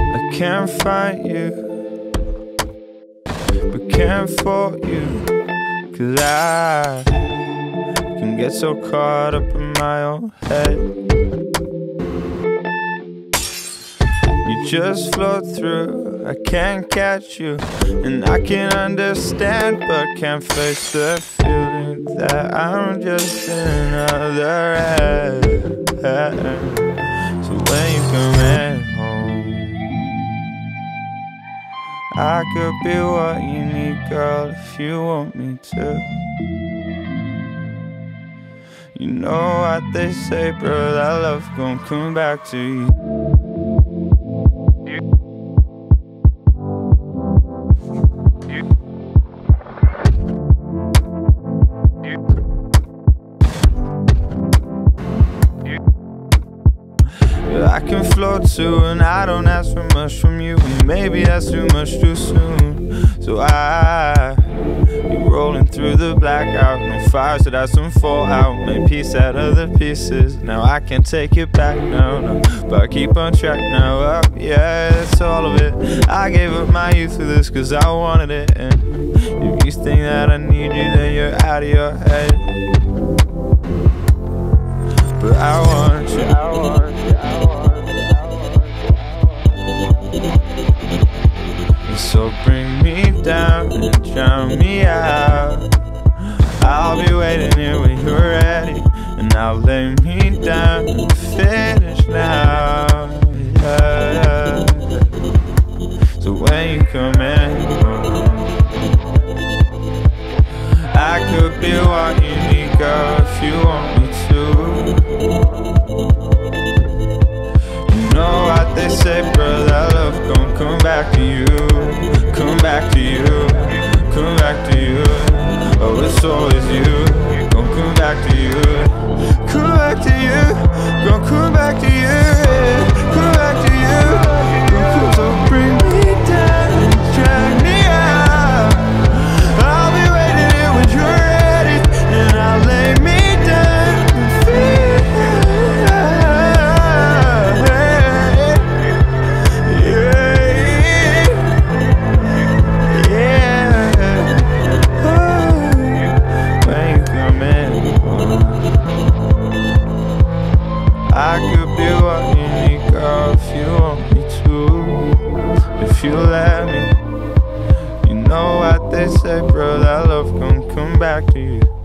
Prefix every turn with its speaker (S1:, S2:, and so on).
S1: I can't fight you, but can't fault you. Cause I can get so caught up in my own head. You just float through, I can't catch you. And I can understand, but can't face the feeling that I'm just another head. So when you come in home, I could be what you need, girl, if you want me to. You know what they say, bro, that love gon' come back to you. I can float too, and I don't ask for much from you. Maybe that's too much too soon. So I be rolling through the blackout. No fires that have some fallout. Made peace out of the pieces. Now I can't take it back, no, no. But I keep on track now. Oh, yeah, that's all of it. I gave up my youth for this cause I wanted it. And if you think that I need you, then you're out of your head. But I want down and drown me out. I'll be waiting here when you're ready, and I'll lay me down and finish now. So when you come in, I could be what you need, girl, if you want me to. You know what they say, bro, that love gon' come back to you. Come back to you. Come back to you. Could be what you girl, if you want me to. If you let me. You know what they say, bro, that love gon' come back to you.